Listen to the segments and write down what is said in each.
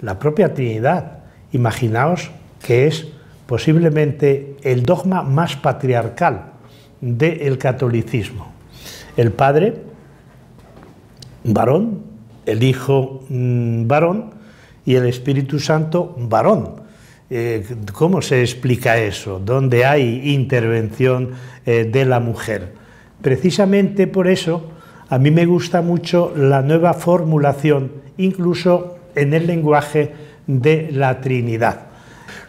la propia Trinidad. Imaginaos que es posiblemente el dogma más patriarcal del catolicismo. El Padre, varón, el Hijo, mm, varón, y el Espíritu Santo, varón. Eh, ¿Cómo se explica eso? ¿Dónde hay intervención eh, de la mujer? Precisamente por eso a mí me gusta mucho la nueva formulación, incluso en el lenguaje de la Trinidad.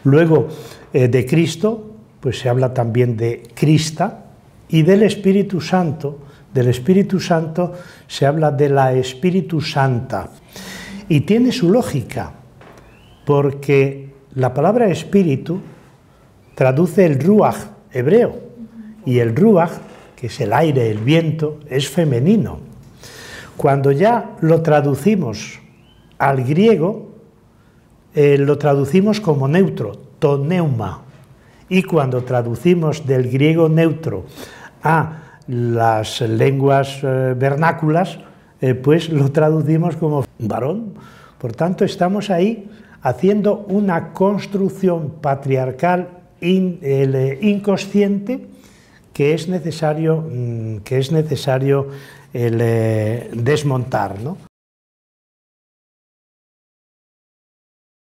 Luego, eh, de Cristo, pues se habla también de Crista, y del Espíritu Santo, del Espíritu Santo se habla de la Espíritu Santa. Y tiene su lógica, porque la palabra espíritu traduce el ruach hebreo, y el ruach, que es el aire, el viento, es femenino. Cuando ya lo traducimos al griego, eh, lo traducimos como neutro, toneuma. Y cuando traducimos del griego neutro a las lenguas eh, vernáculas, eh, pues lo traducimos como varón. Por tanto, estamos ahí haciendo una construcción patriarcal inconsciente que es necesario, mm, que es necesario desmontar.